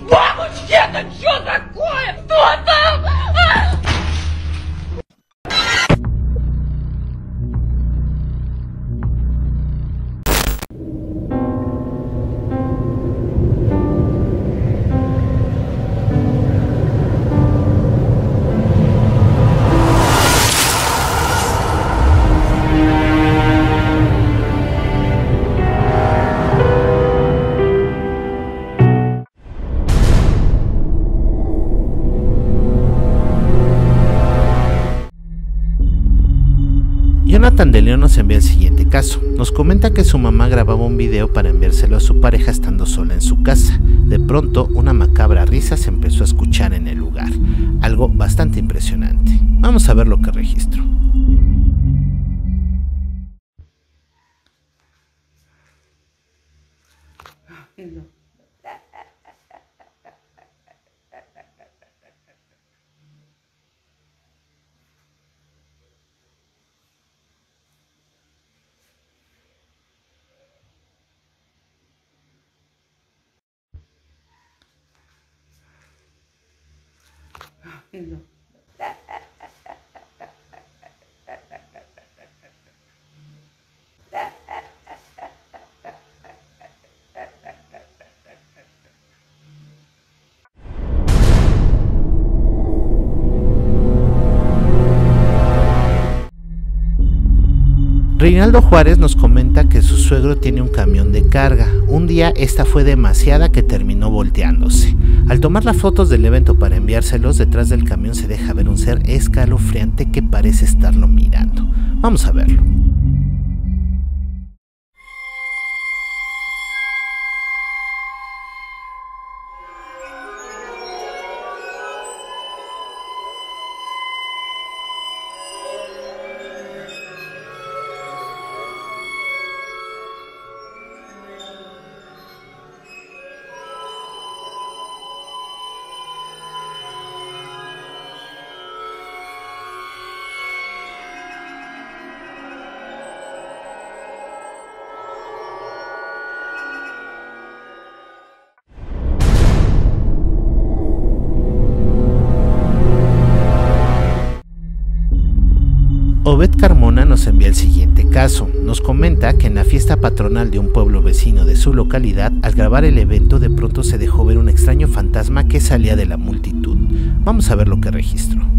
Мамочка, это что такое? Кто там? Jonathan de León nos envía el siguiente caso. Nos comenta que su mamá grababa un video para enviárselo a su pareja estando sola en su casa. De pronto, una macabra risa se empezó a escuchar en el lugar, algo bastante impresionante. Vamos a ver lo que registro. Exato. Reinaldo Juárez nos comenta que su suegro tiene un camión de carga. Un día esta fue demasiada que terminó volteándose. Al tomar las fotos del evento para enviárselos, detrás del camión se deja ver un ser escalofriante que parece estarlo mirando. Vamos a verlo. Carmona nos envía el siguiente caso. Nos comenta que en la fiesta patronal de un pueblo vecino de su localidad, al grabar el evento de pronto se dejó ver un extraño fantasma que salía de la multitud. Vamos a ver lo que registró.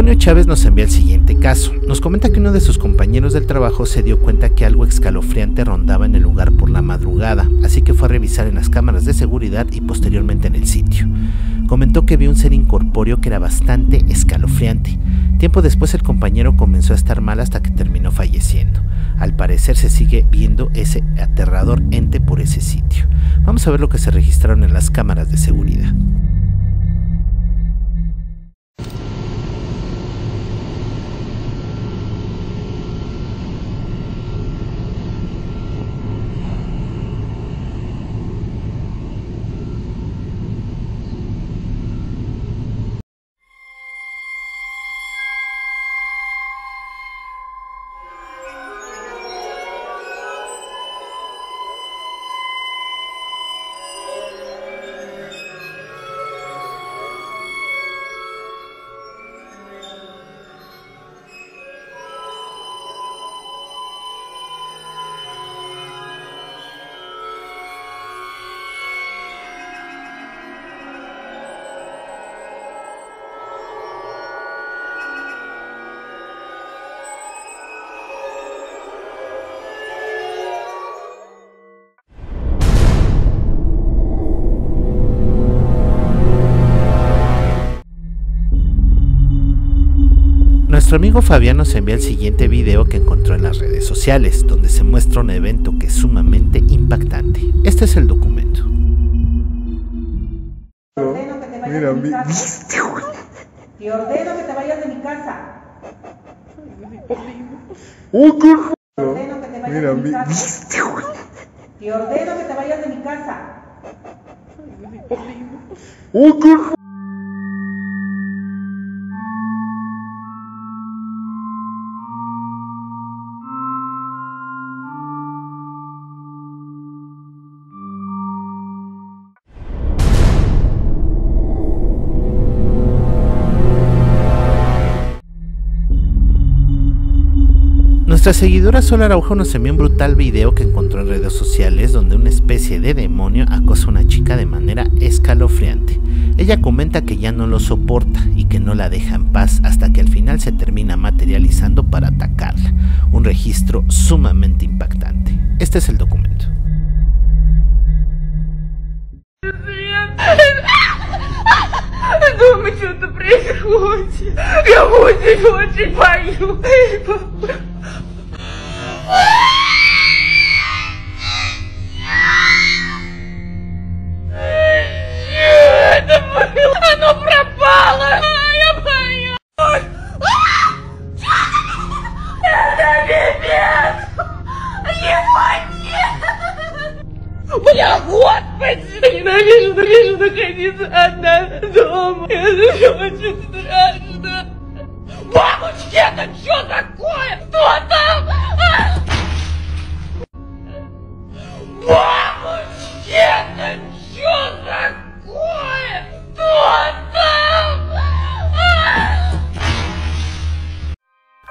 Antonio Chávez nos envía el siguiente caso. Nos comenta que uno de sus compañeros del trabajo se dio cuenta que algo escalofriante rondaba en el lugar por la madrugada, así que fue a revisar en las cámaras de seguridad y posteriormente en el sitio. Comentó que vio un ser incorpóreo que era bastante escalofriante. Tiempo después el compañero comenzó a estar mal hasta que terminó falleciendo. Al parecer se sigue viendo ese aterrador ente por ese sitio. Vamos a ver lo que se registraron en las cámaras de seguridad. Nuestro amigo Fabián nos envía el siguiente video que encontró en las redes sociales, donde se muestra un evento que es sumamente impactante. Este es el documento. ordeno que te vayas Mira, de mi mi- casa. Te ordeno que te vayas de mi casa. ¡Oh, qué r- Te ordeno que te vayas Mira, de mi mi- casa. Te ordeno que te vayas de mi casa. ¡Oh, qué Nuestra seguidora Sol Araujo nos envió un brutal video que encontró en redes sociales donde una especie de demonio acosa a una chica de manera escalofriante. Ella comenta que ya no lo soporta y que no la deja en paz hasta que al final se termina materializando para atacarla. Un registro sumamente impactante. Este es el documento. Дома что-то происходит. Я очень-очень боюсь. Бля, господи! Ненавижу, ненавижу находиться одна дома. Это очень страшно. Мамочки, это что такое? Кто там?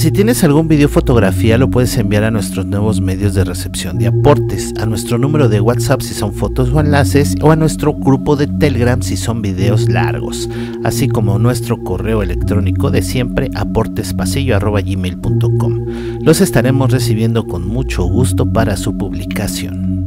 Si tienes algún video fotografía lo puedes enviar a nuestros nuevos medios de recepción de aportes, a nuestro número de WhatsApp si son fotos o enlaces o a nuestro grupo de Telegram si son videos largos, así como nuestro correo electrónico de siempre aportespasillo.gmail.com. Los estaremos recibiendo con mucho gusto para su publicación.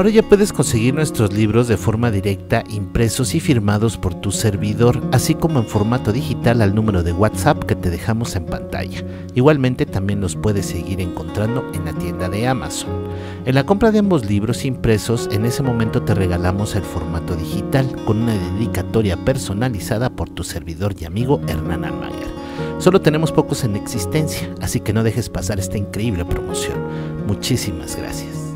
Ahora ya puedes conseguir nuestros libros de forma directa, impresos y firmados por tu servidor, así como en formato digital al número de WhatsApp que te dejamos en pantalla. Igualmente también los puedes seguir encontrando en la tienda de Amazon. En la compra de ambos libros impresos, en ese momento te regalamos el formato digital con una dedicatoria personalizada por tu servidor y amigo Hernán Almaguer. Solo tenemos pocos en existencia, así que no dejes pasar esta increíble promoción. Muchísimas gracias.